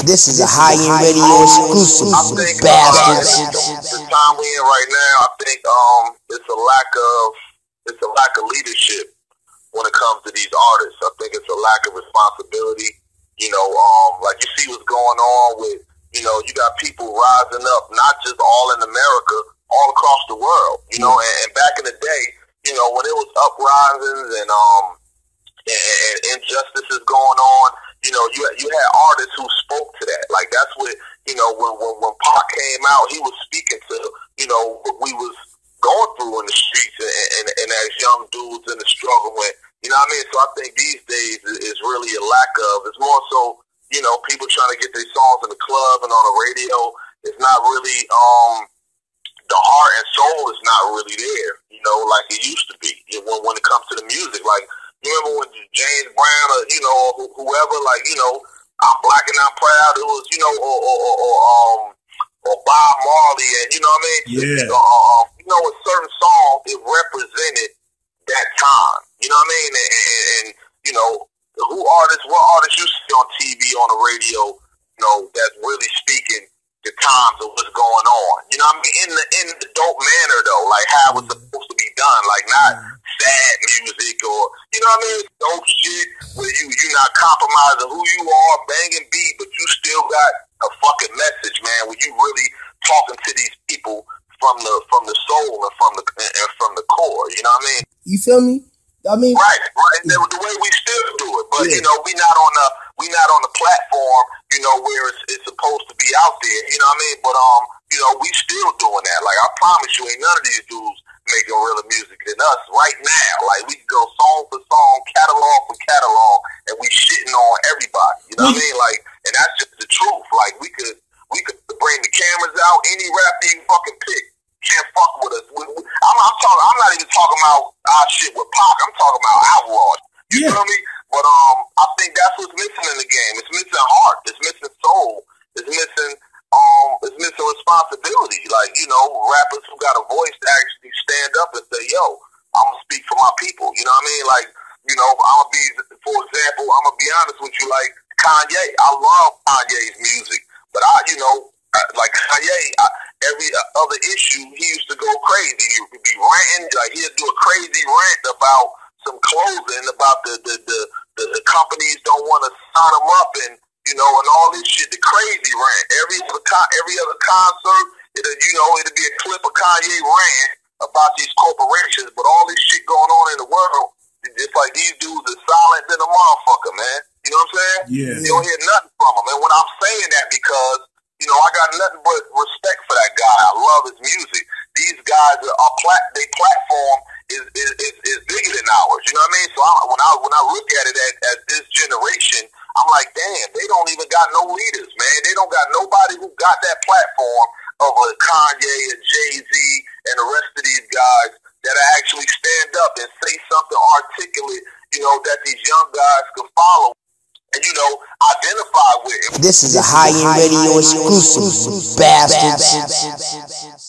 This is a high end radio exclusive, I think bastards. Uh, the time we in right now, I think um, it's a lack of it's a lack of leadership when it comes to these artists. I think it's a lack of responsibility. You know, um, like you see what's going on with you know you got people rising up, not just all in America, all across the world. You know, and, and back in the day, you know, when it was uprisings and um and, and injustices going on you know, you you had artists who spoke to that. Like that's what you know when when when Pac came out, he was speaking to you know what we was going through in the streets and, and, and as young dudes in the struggle with. You know what I mean? So I think these days is really a lack of. It's more so you know people trying to get their songs in the club and on the radio. It's not really um the heart and soul is not really there. You know, like it used to be when when it comes to the music. Like you remember when James Brown or you know whoever like you know I'm black and I'm proud. It was you know or or, or, or um or Bob Marley and you know what I mean. Yeah. Uh, um, you know a certain song it represented that time. You know what I mean? And, and, and you know who artists, what artists you see on TV on the radio, you know that's really speaking the times of what's going on. You know what I mean? In the in the dope manner though, like how it was supposed to be done, like not sad music or you know what I mean? Dope shit where you you're not compromising who you are, banging beat, but you still got a fucking message, man. When you really talking to these people from the from the soul and from the and from the core. You know what I mean? You feel me? I mean, Right, right. The, the way we still do it, but Yeah. you know, we not on the we not on the platform, you know, where it's, it's supposed to be out there. You know what I mean? But um, you know, we still doing that. Like I promise you, ain't none of these dudes making realer music than us right now. Like we can go song for song, catalog for catalog, and we shitting on everybody. You know what I mean? Like, and that's just the truth. Like we could we could bring the cameras out, any rapper you fucking pick can't fuck with us. We, we, I'm, I'm talking. I'm not even talking about our shit with Pac. I'm talking about outlaws. You Yeah. feel me? But um, I think that's what's missing in the game. It's missing heart. It's missing soul. It's missing um, it's missing responsibility. Like you know, rappers who got a voice to actually stand up and say, "Yo, I'm gonna speak for my people." You know what I mean? Like you know, I'm gonna be, for example, I'm gonna be honest with you. Like Kanye, I love Kanye's music, but I, you know, like Kanye, I, every uh, other issue, he used to go crazy. He would be ranting, like he'd do a crazy rant about some clothing, about the the the, the, the companies don't want to sign him up, and you know, and all this shit. The crazy rant. Every other con- every other concert, it uh, you know, it'd be a clip of Kanye rant about these corporations, but all this shit going on in the world, it's like these dudes are silent than a motherfucker, man. You know what I'm saying? Yeah. You don't hear nothing got nothing but respect for that guy. I love his music. These guys are, plat they platform is, is, is, is bigger than ours. You know what I mean? So I, when I when I look at it as, as this generation, I'm like, damn, they don't even got no leaders, man. They don't got nobody who got that platform of a Kanye and Jay Z and the rest of these guys that actually stand up and say something articulate, you know, that these young guys can follow and you know identify with. this is a high end radio exclusive, bastards.